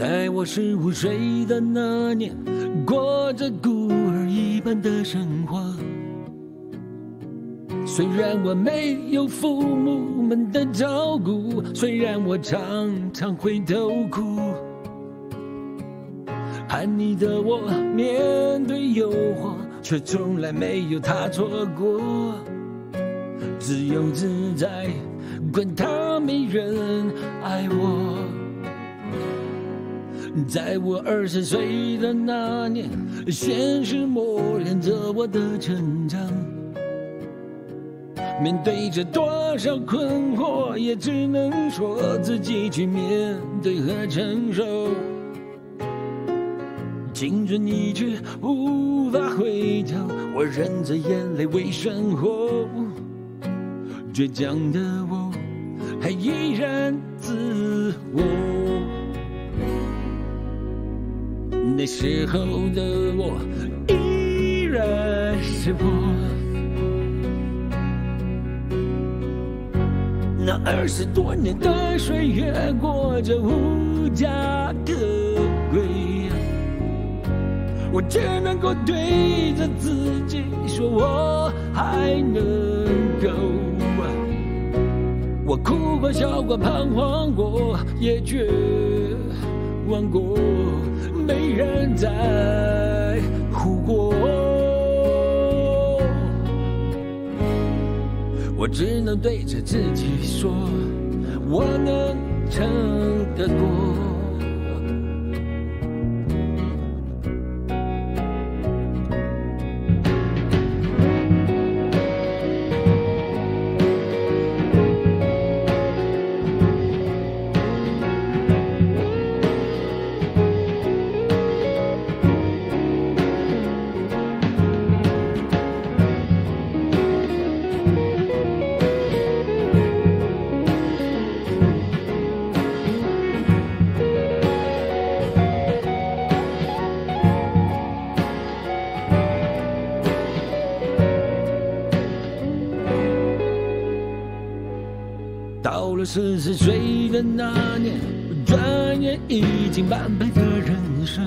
在我十五岁的那年，过着孤儿一般的生活。虽然我没有父母们的照顾，虽然我常常会偷哭，叛逆的我面对诱惑，却从来没有踏错过，自由自在，管他没人爱我。在我二十岁的那年，现实磨练着我的成长。面对着多少困惑，也只能说自己去面对和承受。青春一去无法回头，我忍着眼泪为生活。倔强的我，还依然自我。那时候的我，依然是我。那二十多年的岁月过着无家可归，我只能够对着自己说，我还能够。我哭过、笑过、彷徨过，也绝望过，没人在乎过。我只能对着自己说，我能撑得过。到了四十岁的那年，转眼已经半辈的人生，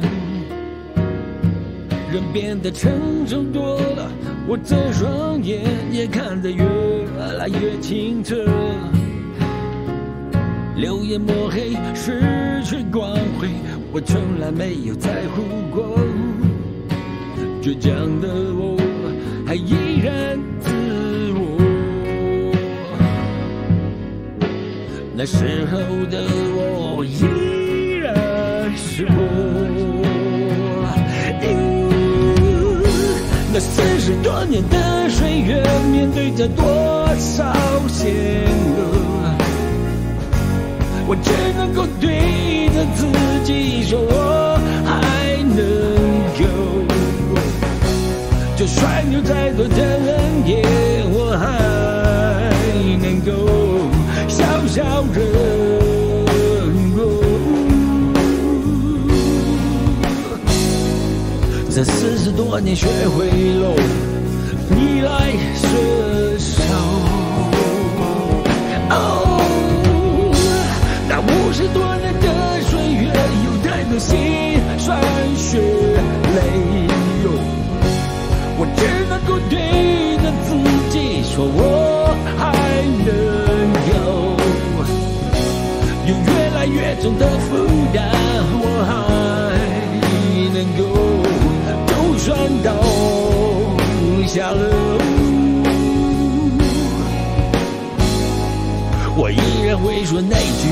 人变得成熟多了，我这双眼也看得越来越清澈。流言抹黑，失去光辉，我从来没有在乎过。倔强的我，还依然那时候的我依然是我。那四十多年的岁月，面对着多少险恶，我只能够对着自己说，我还能够。就算有再多的冷眼，我还能够笑笑忍过。这四十多年学会了逆来顺受。越重的负担，我还能够，就算倒下了，我依然会说那句